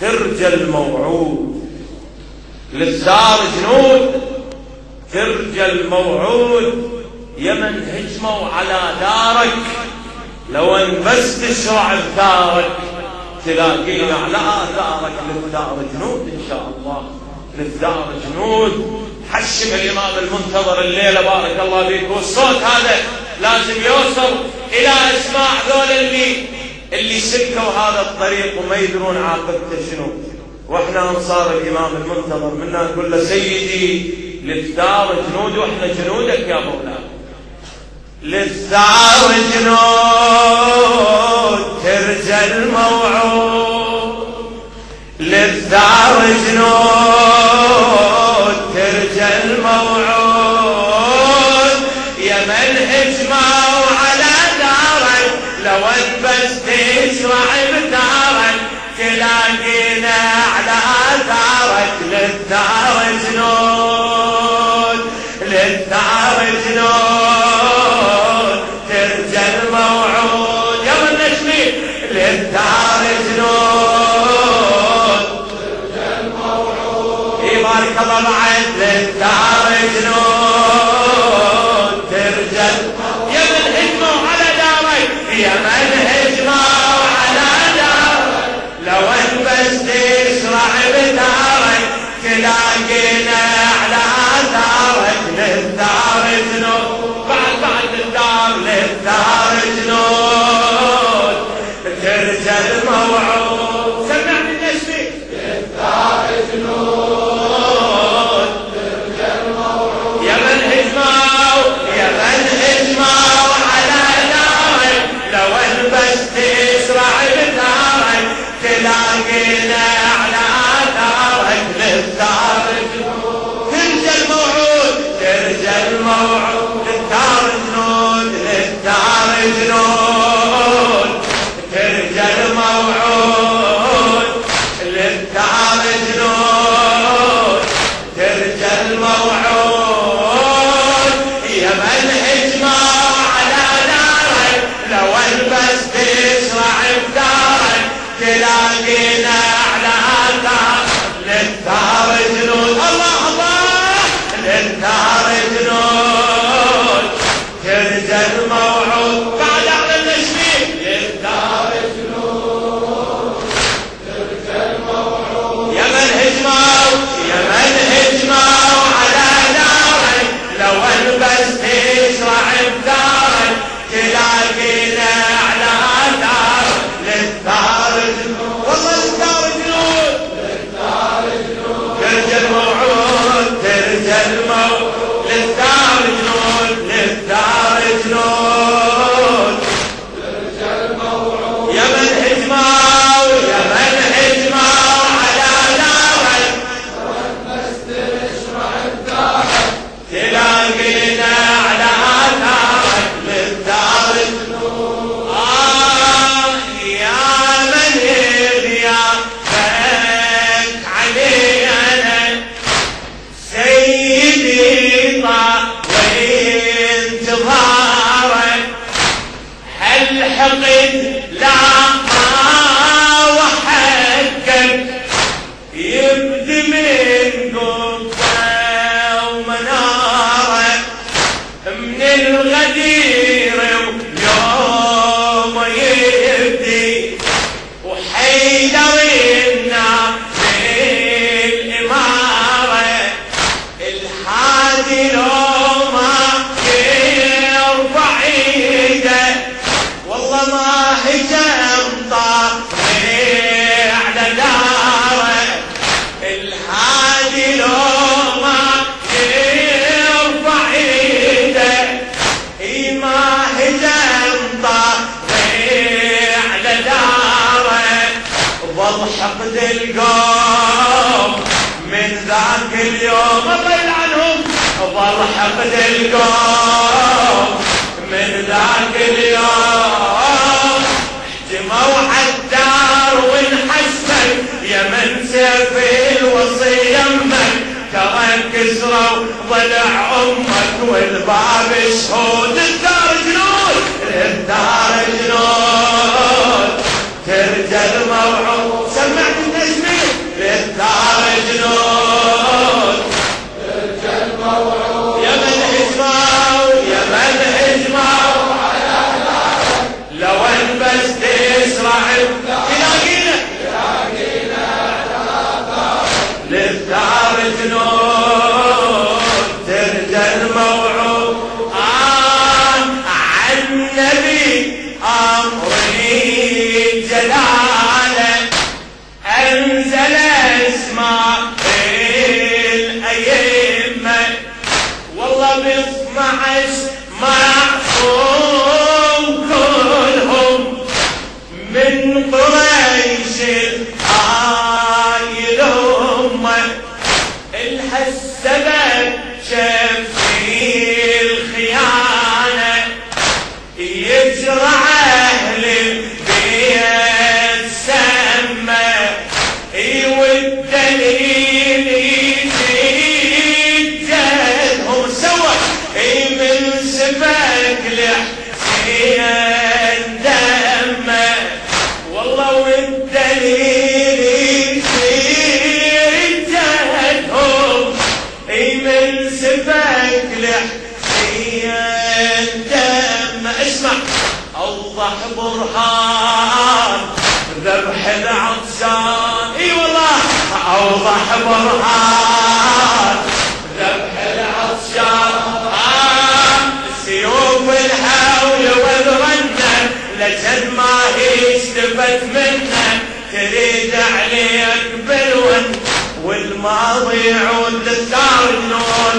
ترجى الموعود. للزار جنود ترجى الموعود. يا من هجموا على دارك. لو ان بس تشرع بثارك تلاقينا على آثارك للدار جنود إن شاء الله. للدار جنود. حشم الإمام المنتظر الليلة بارك الله فيك. والصوت هذا لازم يوصل إلى إسماع ذول سكوا هذا الطريق وما يدرون عاقبته شنو. وإحنا أنصار الإمام المنتظر منا نقول له سيدي للثار جنود وإحنا جنودك يا مولانا. للثار جنود ترجى الموعود. للثار جنود ترجى الموعود. يا من هجموا تشرع بدارك تلاقينا على اثارك للثار جنود للثار جنود. ترجى الموعود. يا من نشمي؟ للثار جنود. ترجى الموعود. يبارك الله بعد للثار جنود. جنود ترجى الموعود حقد لا وحقك يبدي من قبة ومنارة من الغدير ويوم يبدي. وحيدر النار بالإمارة الحادي ذاك اليوم الله يلعنهم ظل حقد القوم. من ذاك اليوم احتموا عالدار وانحسن يا من سيف الوصي يمك ترى انكسروا ضلع أمك والباب شهود الدار جنود الدار جنود. ترجى الموعود in the clover دمه اسمع. اوضح برهان ذبح العطشان إي والله. اوضح برهان ذبح العطشان سيوف الحول والرنة لجد ما هي استفت منه تريد عليك بالون والماضي جنون للدار جنون